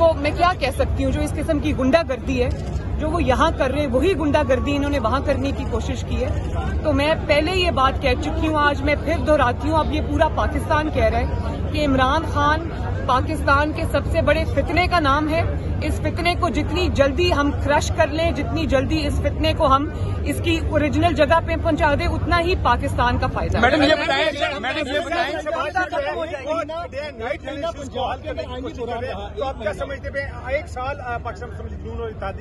इसको मैं क्या कह सकती हूँ जो इस किस्म की गुंडागर्दी है जो वो यहाँ कर रहे हैं वही गुंडागर्दी इन्होंने वहाँ करने की कोशिश की है। तो मैं पहले ये बात कह चुकी हूँ आज मैं फिर दोहराती हूँ। अब ये पूरा पाकिस्तान कह रहा है कि इमरान खान पाकिस्तान के सबसे बड़े फितने का नाम है। इस फितने को जितनी जल्दी हम क्रश कर लें जितनी जल्दी इस फितने को हम इसकी ओरिजिनल जगह पे पहुँचा दें उतना ही पाकिस्तान का फ़ायदा है। मैडम ये बताएँ मैडम ये बताएँ। तो आप क्या समझते हैं? एक साल पाकिस्तान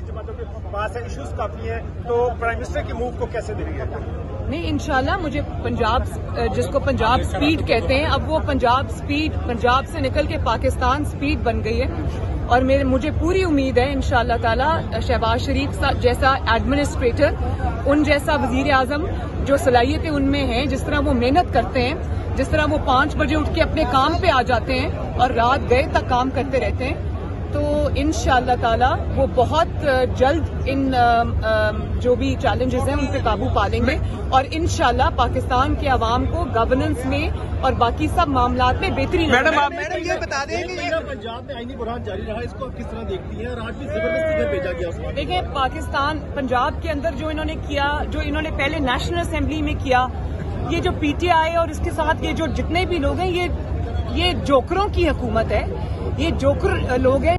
जमातों के पास है इश्यूज़ काफ़ी हैं तो प्राइम मिनिस्टर के मूव को कैसे देंगे नहीं, इंशाल्लाह मुझे पंजाब जिसको पंजाब स्पीड कहते हैं, अब वो पंजाब स्पीड पंजाब से निकल के पाकिस्तान स्पीड बन गई है। और मेरे, मुझे पूरी उम्मीद है, इंशाल्लाह ताला शहबाज शरीफ जैसा एडमिनिस्ट्रेटर उन जैसा वज़ीर आज़म जो सलाहियतें उनमें हैं, जिस तरह वो मेहनत करते हैं, जिस तरह वो पाँच बजे उठ के अपने काम पे आ जाते हैं और रात गए तक काम करते रहते हैं तो इन ताला वो बहुत जल्द इन जो भी चैलेंजेस हैं उन पे काबू पा लेंगे। और इन पाकिस्तान के अवाम को गवर्नेंस में और बाकी सब मामला में बेहतरी मैडम आप मैडम ये बता दें कि पंजाब में आईनी बुरहान जारी रहा इसको आप किस तरह देखती हैं? और आज भी ज़बरदस्ती भेजा गया देखिए पाकिस्तान पंजाब के अंदर जो इन्होंने किया जो इन्होंने पहले नेशनल असेंबली में किया ये जो पीटीआई और इसके साथ ये जो जितने भी लोग हैं ये ये जोकरों की हुकूमत है। ये जोकर लोग हैं